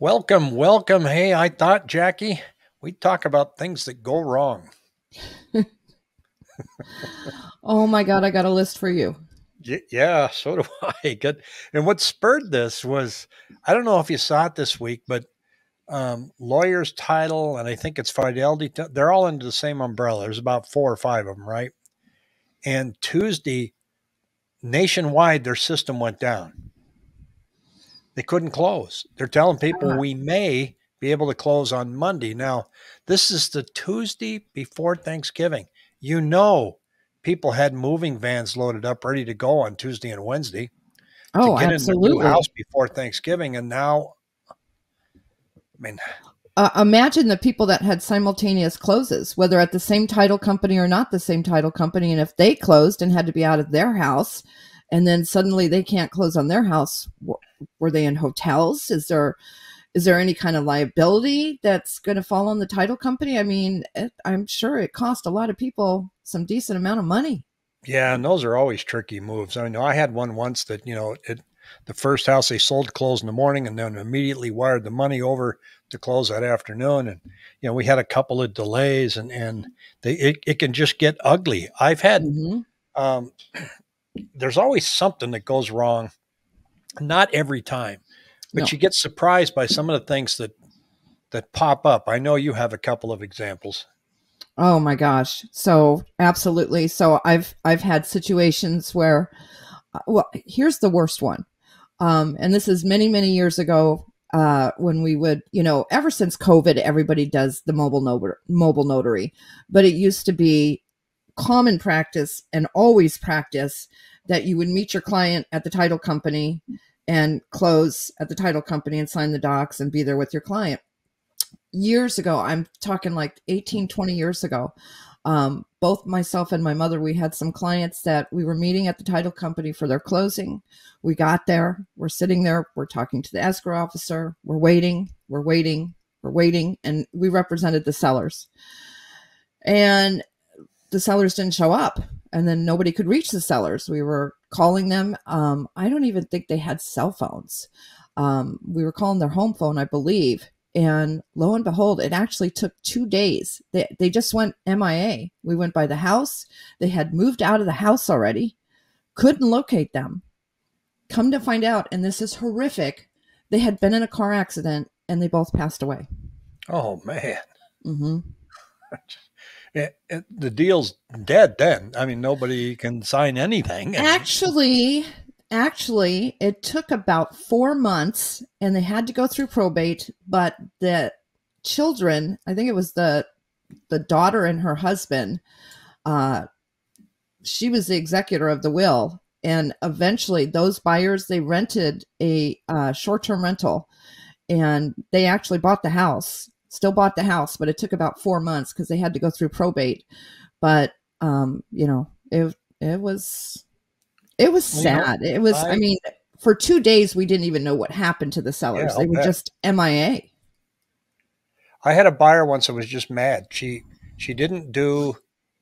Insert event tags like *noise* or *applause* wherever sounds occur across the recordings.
Welcome, welcome. Hey, I thought, Jackie, we'd talk about things that go wrong. *laughs* oh my God, I got a list for you. Yeah, *laughs* so do I. Good. And what spurred this was I don't know if you saw it this week, but um, lawyers title and I think it's fidelity. They're all under the same umbrella. There's about four or five of them, right? And Tuesday, nationwide, their system went down. They couldn't close. They're telling people we may be able to close on Monday. Now, this is the Tuesday before Thanksgiving. You know, people had moving vans loaded up, ready to go on Tuesday and Wednesday. Oh, to get absolutely. in the new house before Thanksgiving, and now, I mean, uh, imagine the people that had simultaneous closes, whether at the same title company or not the same title company. And if they closed and had to be out of their house, and then suddenly they can't close on their house, were they in hotels? Is there is there any kind of liability that's going to fall on the title company? I mean, it, I'm sure it cost a lot of people some decent amount of money. Yeah, and those are always tricky moves. I know I had one once that you know it the first house they sold closed in the morning and then immediately wired the money over to close that afternoon and you know we had a couple of delays and and they it, it can just get ugly i've had mm-hmm. um, there's always something that goes wrong. Not every time but no. you get surprised by some of the things that that pop up. I know you have a couple of examples. Oh my gosh. So absolutely. So i've i've had situations where uh, well here's the worst one. Um, and this is many, many years ago uh, when we would, you know, ever since COVID, everybody does the mobile, notar- mobile notary. But it used to be common practice and always practice that you would meet your client at the title company and close at the title company and sign the docs and be there with your client. Years ago, I'm talking like 18, 20 years ago, um, both myself and my mother, we had some clients that we were meeting at the title company for their closing. We got there, we're sitting there, we're talking to the escrow officer, we're waiting, we're waiting, we're waiting, and we represented the sellers. And the sellers didn't show up, and then nobody could reach the sellers. We were calling them. Um, I don't even think they had cell phones. Um, we were calling their home phone, I believe and lo and behold, it actually took two days. They, they just went MIA. We went by the house. They had moved out of the house already, couldn't locate them. Come to find out, and this is horrific, they had been in a car accident and they both passed away. Oh, man. Mm-hmm. *laughs* It, it, the deal's dead then. I mean, nobody can sign anything. Actually, actually it took about four months and they had to go through probate but the children i think it was the the daughter and her husband uh she was the executor of the will and eventually those buyers they rented a uh, short-term rental and they actually bought the house still bought the house but it took about four months because they had to go through probate but um you know it it was it was sad. it was, I, I, mean, for two days, we didn't even know what happened to the sellers. Yeah, they were just MIA. I had a buyer once that was just mad. She she didn't do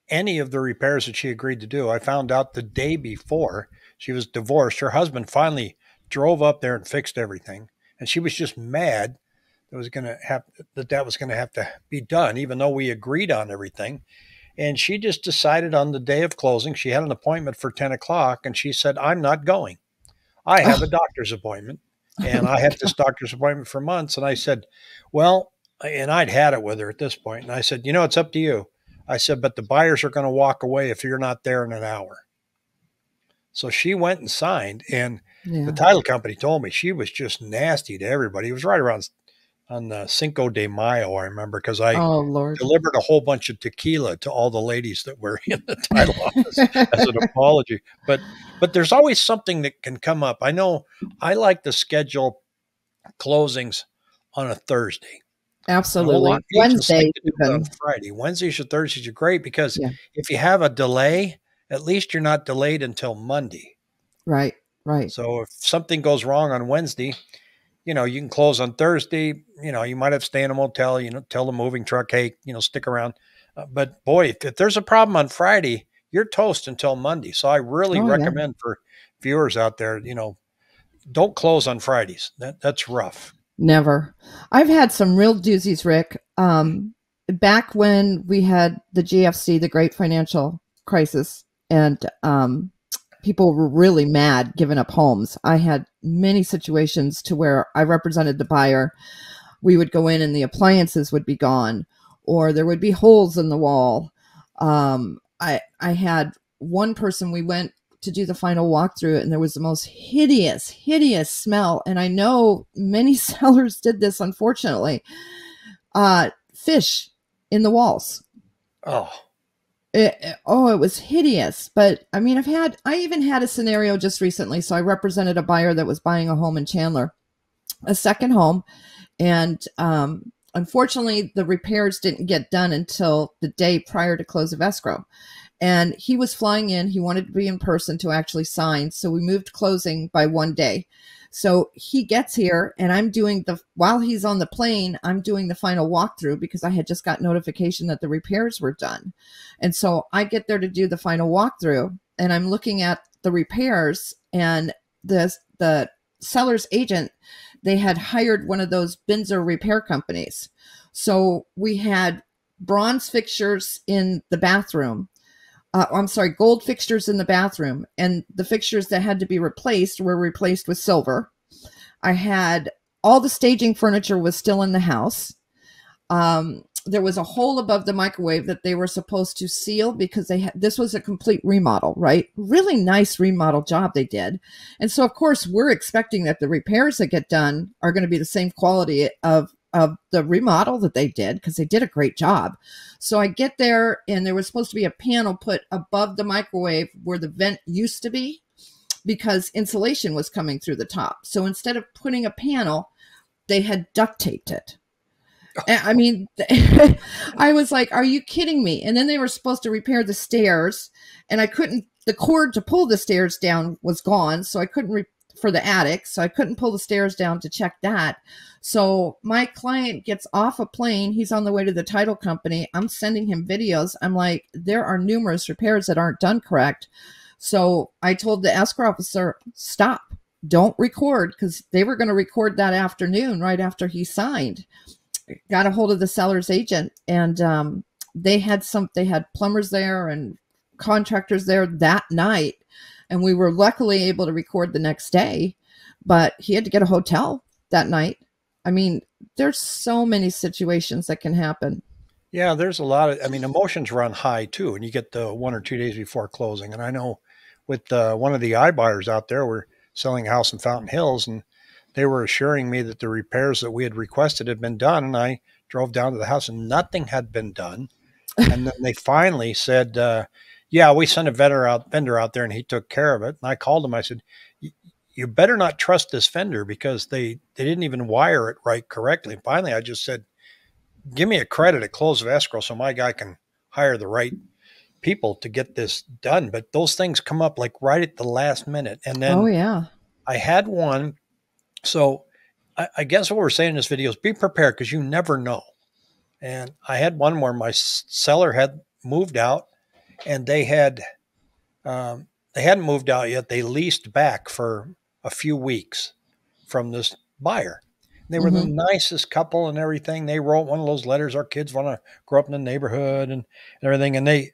any of the repairs that she agreed to do. I found out the day before she was divorced. Her husband finally drove up there and fixed everything, and she was just mad that was going to have that that was going to have to be done, even though we agreed on everything. And she just decided on the day of closing, she had an appointment for 10 o'clock, and she said, I'm not going. I have a *laughs* doctor's appointment. And I had this doctor's appointment for months. And I said, Well, and I'd had it with her at this point. And I said, You know, it's up to you. I said, But the buyers are going to walk away if you're not there in an hour. So she went and signed. And yeah. the title company told me she was just nasty to everybody. It was right around on the Cinco de Mayo, I remember, because I oh, Lord. delivered a whole bunch of tequila to all the ladies that were *laughs* in the *laughs* title office as an apology. But but there's always something that can come up. I know I like to schedule closings on a Thursday. Absolutely. Wednesday on Friday. Wednesdays or Thursdays are great because yeah. if you have a delay, at least you're not delayed until Monday. Right. Right. So if something goes wrong on Wednesday, you know, you can close on Thursday. You know, you might have to stay in a motel. You know, tell the moving truck, hey, you know, stick around. Uh, but boy, if, if, there's a problem on Friday, you're toast until Monday. So I really oh, recommend yeah. for viewers out there, you know, don't close on Fridays. That that's rough. Never. I've had some real doozies, Rick. Um, back when we had the GFC, the Great Financial Crisis, and um, people were really mad giving up homes. I had many situations to where I represented the buyer. We would go in and the appliances would be gone, or there would be holes in the wall. Um, I I had one person we went to do the final walkthrough and there was the most hideous hideous smell and i know many *laughs* sellers did this unfortunately uh fish in the walls Oh, it, it- oh it was hideous but i mean i've had i even had a scenario just recently so i represented a buyer that was buying a home in chandler a second home and um unfortunately the repairs didn't get done until the day prior to close of escrow. And he was flying in he wanted to be in person to actually sign so we moved closing by one day so he gets here and i'm doing the while he's on the plane i'm doing the final walkthrough because i had just got notification that the repairs were done. And so i get there to do the final walkthrough and i'm looking at the repairs and the the seller's agent they had hired one of those BINSR repair companies. So we had bronze fixtures in the bathroom uh, I'm sorry, gold fixtures in the bathroom, and the fixtures that had to be replaced were replaced with silver. I had all the staging furniture was still in the house. Um, there was a hole above the microwave that they were supposed to seal because they had this was a complete remodel, right? Really nice remodel job they did. And so of course we're expecting that the repairs that get done are going to be the same quality of of the remodel that they did because they did a great job. So I get there and there was supposed to be a panel put above the microwave where the vent used to be because insulation was coming through the top. So instead of putting a panel, they had duct taped it. *laughs* And, I mean, *laughs* I was like, are you kidding me? And then they were supposed to repair the stairs, and I couldn't, the cord to pull the stairs down was gone. So I couldn't, re- for the attic. So I couldn't pull the stairs down to check that. So my client gets off a plane. He's on the way to the title company. I'm sending him videos. I'm like, there are numerous repairs that aren't done correct. So I told the escrow officer, stop, don't record because they were going to record that afternoon right after he signed. Got a hold of the seller's agent and um, they had some, they had plumbers there and contractors there that night. And we were luckily able to record the next day, but he had to get a hotel that night. I mean, there's so many situations that can happen. yeah. There's a lot of. I mean, emotions run high too, and you get the one or two days before closing. And I know with uh, one of the iBuyers out there, we're selling a house in Fountain Hills, and they were assuring me that the repairs that we had requested had been done. And I drove down to the house, and nothing had been done. and then they finally said, uh, "Yeah, we sent a vendor out vendor out there, and he took care of it." And I called him. I said, "You better not trust this vendor because they they didn't even wire it right correctly." And finally, I just said, "Give me a credit at close of escrow so my guy can hire the right people to get this done." But those things come up like right at the last minute, and then oh, yeah. I had one. So I, I guess what we're saying in this video is be prepared because you never know. And I had one where my seller had moved out, and they had um, they hadn't moved out yet. They leased back for a few weeks from this buyer. They were the nicest couple and everything. They wrote one of those letters. Our kids want to grow up in the neighborhood and, and everything. And they,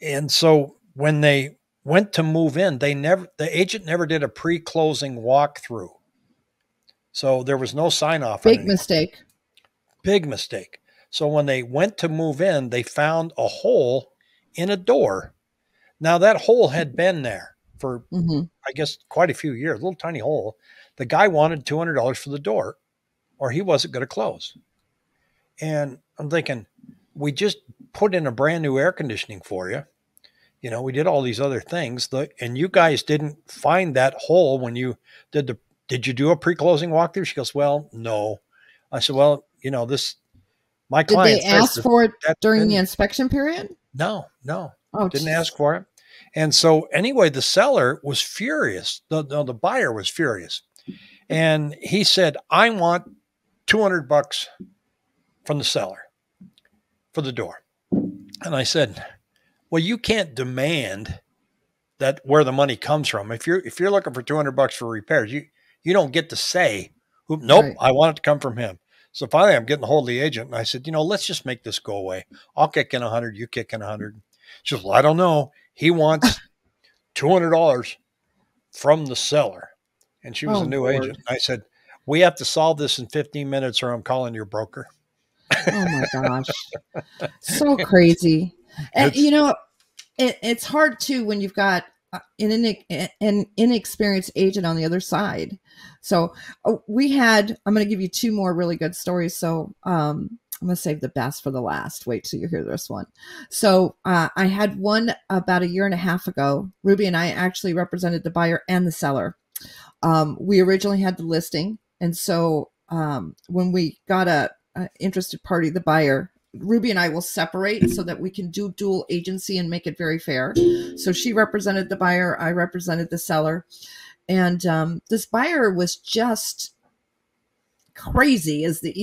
and so when they went to move in, they never, the agent never did a pre-closing walkthrough. So there was no sign off. Big mistake. Big mistake. So when they went to move in, they found a hole in a door. Now that hole had been there for hmm I guess quite a few years, a little tiny hole. The guy wanted two hundred dollars for the door, or he wasn't going to close. And I'm thinking, we just put in a brand new air conditioning for you. You know, we did all these other things, the, and you guys didn't find that hole when you did the. Did you do a pre-closing walkthrough? She goes, "Well, no." I said, "Well, you know this." My Did client they ask for it during been- the inspection period? No, no Oh, didn't geez. ask for it. And so anyway, the seller was furious. The, the, the buyer was furious. And he said, I want 200 bucks from the seller for the door. And I said, well, you can't demand that where the money comes from. If you're, if you're looking for 200 bucks for repairs, you, you don't get to say nope, Right. I want it to come from him. So finally, I'm getting a hold of the agent, and I said, you know, let's just make this go away. I'll kick in a hundred, you kick in a hundred. She goes, well, I don't know. He wants *laughs* two hundred dollars from the seller, and she was Oh, a new Lord. agent. I said, we have to solve this in 15 minutes, or I'm calling your broker. Oh my gosh. *laughs* so crazy. And It's- you know, it, it's hard too when you've got an, an inexperienced agent on the other side. So uh, we had, I'm going to give you two more really good stories. So um, I'm going to save the best for the last. Wait till you hear this one. So uh, I had one about a year and a half ago. Ruby and I actually represented the buyer and the seller. Um, we originally had the listing. And so um, when we got a, a interested party, the buyer, Ruby and I will separate so that we can do dual agency and make it very fair. So she represented the buyer, I represented the seller. And um, this buyer was just crazy is the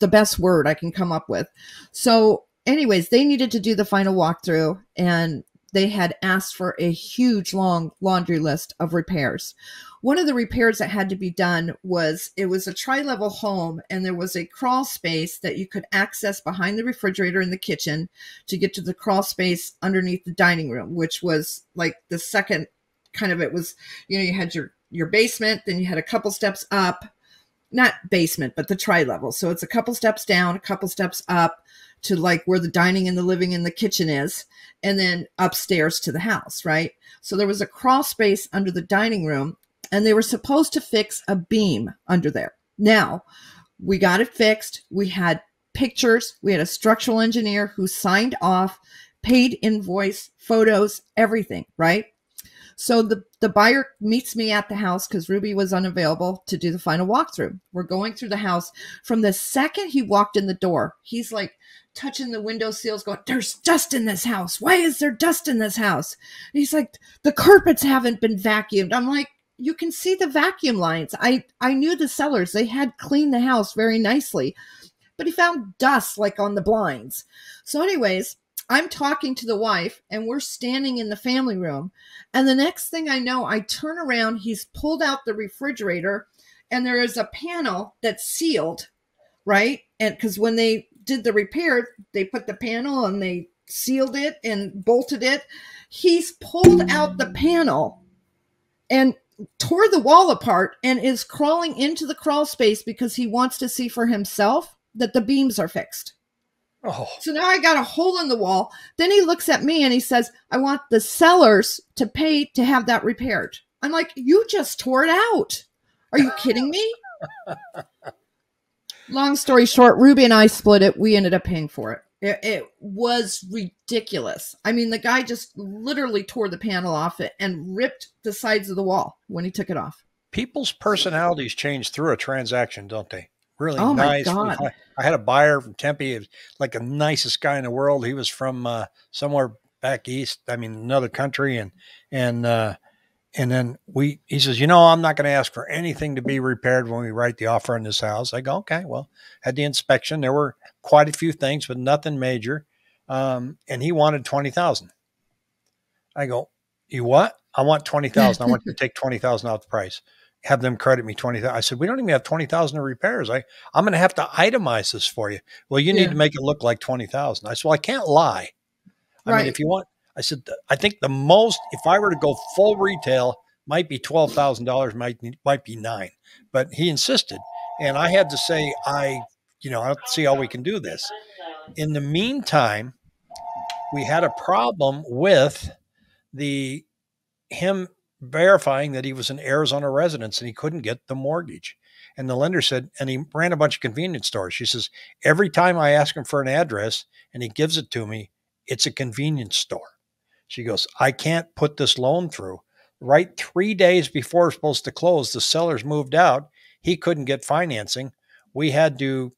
the best word I can come up with. So anyways, they needed to do the final walkthrough and they had asked for a huge long laundry list of repairs. One of the repairs that had to be done was it was a tri-level home and there was a crawl space that you could access behind the refrigerator in the kitchen to get to the crawl space underneath the dining room, which was like the second kind of it was, you know, you had your your basement, then you had a couple steps up, not basement, but the tri-level. So it's a couple steps down, a couple steps up to like where the dining and the living and the kitchen is, and then upstairs to the house, right? So there was a crawl space under the dining room, and they were supposed to fix a beam under there. Now, we got it fixed. We had pictures. We had a structural engineer who signed off, paid invoice, photos, everything, right? So the, the buyer meets me at the house because Ruby was unavailable to do the final walkthrough. We're going through the house. From the second he walked in the door, he's like touching the window seals, going, There's dust in this house. Why is there dust in this house? And he's like, The carpets haven't been vacuumed. I'm like, you can see the vacuum lines. I, I knew the sellers. They had cleaned the house very nicely, but he found dust like on the blinds. So, anyways, I'm talking to the wife and we're standing in the family room. And the next thing I know, I turn around, he's pulled out the refrigerator and there is a panel that's sealed, right? And because when they did the repair, they put the panel and they sealed it and bolted it. He's pulled out the panel and tore the wall apart and is crawling into the crawl space because he wants to see for himself that the beams are fixed. Oh, So now I got a hole in the wall. Then he looks at me and he says, I want the sellers to pay to have that repaired. I'm like, you just tore it out. Are you kidding me? *laughs* Long story short, Ruby and I split it. We ended up paying for it. It, it was ridiculous. I mean, the guy just literally tore the panel off it and ripped the sides of the wall when he took it off. people's personalities change through a transaction, don't they? Really Oh my nice. God. I, I had a buyer from Tempe, like the nicest guy in the world. He was from uh, somewhere back east. I mean, another country, and and uh, and then we. He says, you know, I'm not going to ask for anything to be repaired when we write the offer on this house. I go, okay. Well, had the inspection. There were quite a few things, but nothing major. Um, and he wanted twenty thousand. I go, you what? I want twenty thousand. I want you to *laughs* take twenty thousand off the price have them credit me 20,000. I said, we don't even have 20,000 in repairs. I, I'm going to have to itemize this for you. Well, you need Yeah. to make it look like 20,000. I said, well, I can't lie. I mean, if you want, I said, I think the most, if I were to go full retail, might be $12,000, might, might be nine, but he insisted. And I had to say, I, you know, I don't see how we can do this. In the meantime, we had a problem with the, him verifying that he was an Arizona resident and he couldn't get the mortgage. And the lender said, and he ran a bunch of convenience stores. She says, every time I ask him for an address and he gives it to me, it's a convenience store. She goes, I can't put this loan through. Right three days before it's supposed to close, the sellers moved out. He couldn't get financing. We had to,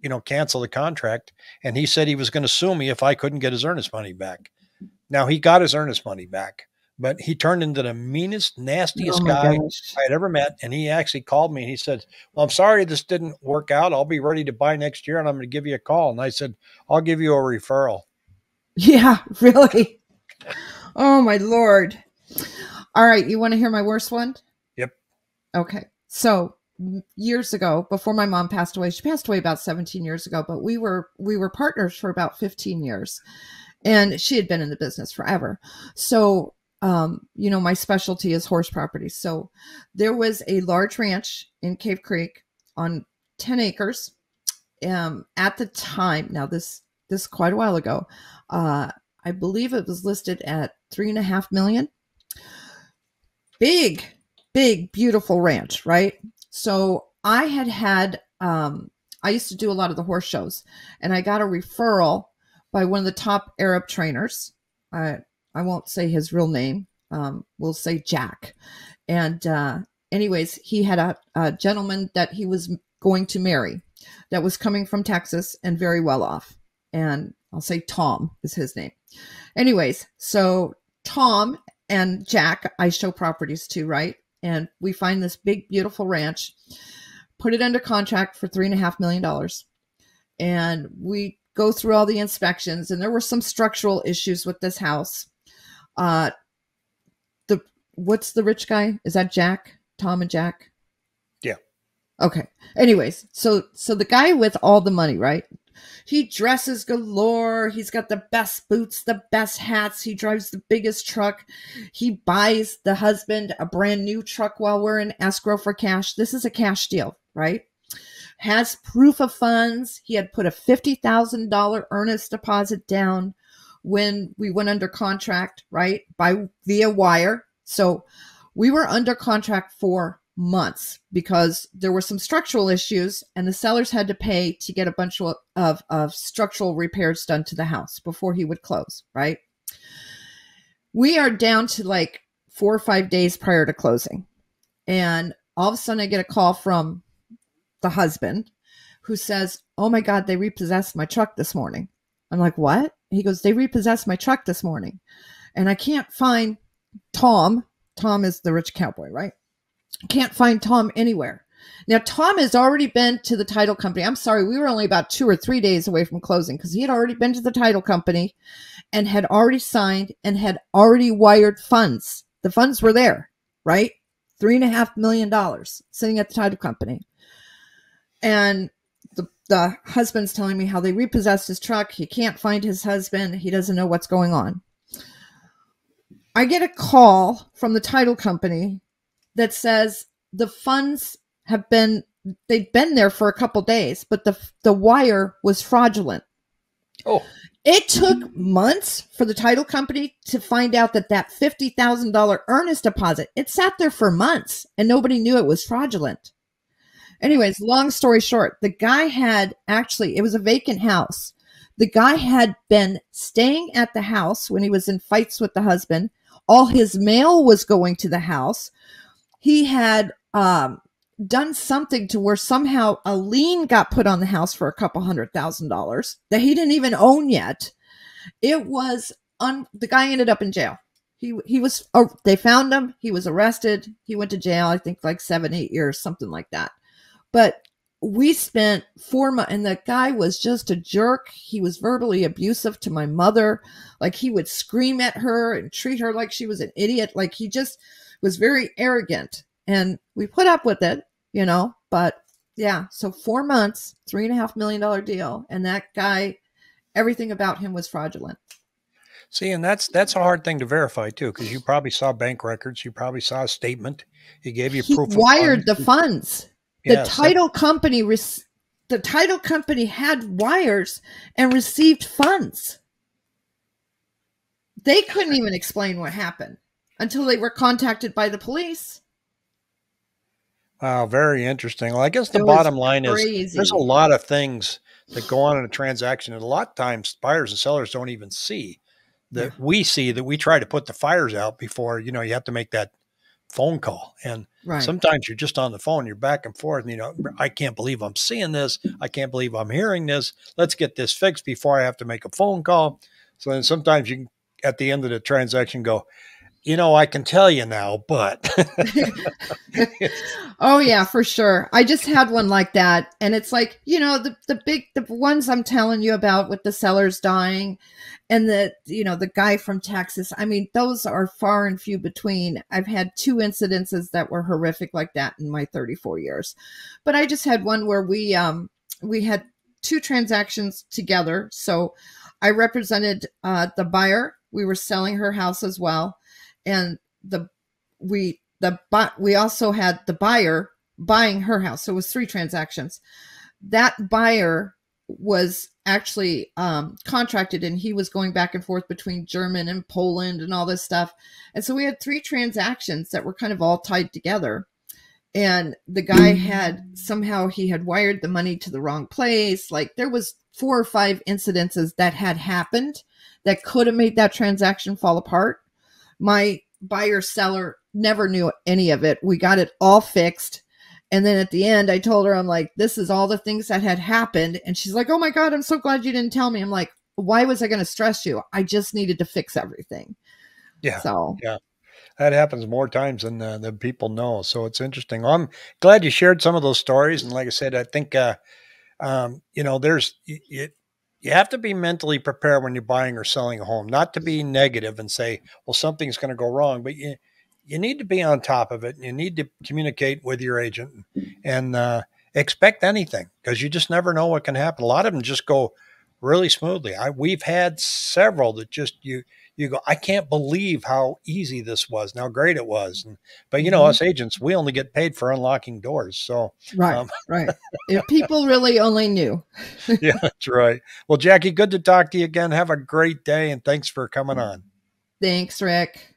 you know, cancel the contract. And he said he was going to sue me if I couldn't get his earnest money back. Now he got his earnest money back but he turned into the meanest, nastiest Oh guy gosh. I had ever met. And he actually called me and he said, Well, I'm sorry this didn't work out. I'll be ready to buy next year and I'm going to give you a call. And I said, I'll give you a referral. *laughs* Yeah, really. Oh my lord. All right, you want to hear my worst one? Yep. Okay. So, years ago before my mom passed away. She passed away about 17 years ago, but we were we were partners for about 15 years. And she had been in the business forever. So um, you know, my specialty is horse property. So there was a large ranch in Cave Creek on 10 acres. Um, at the time, now this this quite a while ago, uh, I believe it was listed at three and a half million. Big, big, beautiful ranch, right? So I had had, um, I used to do a lot of the horse shows, and I got a referral by one of the top Arab trainers. I I won't say his real name. Um, we'll say Jack. And uh, anyways, he had a, a gentleman that he was going to marry that was coming from Texas and very well off. And I'll say Tom is his name. Anyways, so Tom and Jack, I show properties to, right? And we find this big, beautiful ranch, put it under contract for three and a half million dollars. And we go through all the inspections, and there were some structural issues with this house. Uh, the what's the rich guy? Is that Jack? Tom and Jack? Yeah. Okay. Anyways, so so the guy with all the money, right? He dresses galore. He's got the best boots, the best hats. He drives the biggest truck. He buys the husband a brand new truck while we're in escrow for cash. This is a cash deal, right? Has proof of funds. He had put a $50,000 earnest deposit down when we went under contract, right? By via wire. So we were under contract for months because there were some structural issues and the sellers had to pay to get a bunch of, of, structural repairs done to the house before he would close, right? We are down to like four or five days prior to closing. And all of a sudden I get a call from the husband who says, Oh my God, they repossessed my truck this morning. I'm like, What? He goes, They repossessed my truck this morning. And I can't find Tom. Tom is the rich cowboy, right? Can't find Tom anywhere. Now, Tom has already been to the title company. I'm sorry, we were only about two or three days away from closing because he had already been to the title company and had already signed and had already wired funds. The funds were there, right? Three and a half million dollars sitting at the title company. And the, husband's telling me how they repossessed his truck. He can't find his husband. He doesn't know what's going on. I get a call from the title company that says the funds have been they've been there for a couple days, but the the wire was fraudulent. Oh. It took months for the title company to find out that that $50,000 earnest deposit, it sat there for months and nobody knew it was fraudulent. Anyways, long story short, the guy had actually, it was a vacant house. The guy had been staying at the house when he was in fights with the husband. All his mail was going to the house he had um, done something to where somehow a lien got put on the house for a couple hundred thousand dollars that he didn't even own yet. It was un- the guy ended up in jail. He he was oh, they found him. He was arrested. He went to jail. I think like seven eight years, something like that. But we spent four months, and the guy was just a jerk. He was verbally abusive to my mother. Like he would scream at her and treat her like she was an idiot. Like he just was very arrogant and we put up with it, you know, but yeah, so four months, three and a half million dollar deal. And that guy, everything about him was fraudulent. See, and that's that's a hard thing to verify too, because you probably saw bank records, you probably saw a statement. He gave you proof. he proof. wired the funds. The yes, title that, company, the title company had wires and received funds. They couldn't even explain what happened until they were contacted by the police. Wow, very interesting. Well, I guess the it bottom line crazy. is there's a lot of things that go on in a transaction, and a lot of times buyers and sellers don't even see that yeah. we see that we try to put the fires out before you know you have to make that phone call and right. sometimes you're just on the phone you're back and forth and you know i can't believe i'm seeing this. I can't believe i'm hearing this. Let's get this fixed before i have to make a phone call. So then sometimes you can at the end of the transaction go you know, I can tell you now, but. *laughs* oh yeah, for sure. I just had one like that, and it's like you know the the big the ones I'm telling you about with the sellers dying, and the you know the guy from Texas. I mean, those are far and few between. I've had two incidences that were horrific like that in my 34 years, but I just had one where we um we had two transactions together. So I represented uh, the buyer. We were selling her house as well, and the we the but we also had the buyer buying her house. So it was three transactions. That buyer was actually um, contracted and he was going back and forth between German and Poland and all this stuff. And so we had three transactions that were kind of all tied together. And the guy had somehow he had wired the money to the wrong place. Like there was four or five incidences that had happened that could have made that transaction fall apart. My buyer seller never knew any of it. We got it all fixed. And then at the end, I told her, I'm like, this is all the things that had happened. And she's like, oh my God, I'm so glad you didn't tell me. I'm like, why was I going to stress you? I just needed to fix everything. Yeah. So, yeah. That happens more times than uh, than people know. So it's interesting. I'm glad you shared some of those stories. And like I said, I think, uh, um, you know, there's, it, you have to be mentally prepared when you're buying or selling a home, not to be negative and say, well, something's going to go wrong, but you, you need to be on top of it. You need to communicate with your agent and uh, expect anything because you just never know what can happen. A lot of them just go really smoothly. I, we've had several that just you you go, I can't believe how easy this was, and how great it was. And, but you know, mm-hmm. us agents, we only get paid for unlocking doors. So right, um, right. *laughs* If people really only knew. yeah, *laughs* that's right. Well, Jackie, good to talk to you again. Have a great day, and thanks for coming on. Thanks, Rick.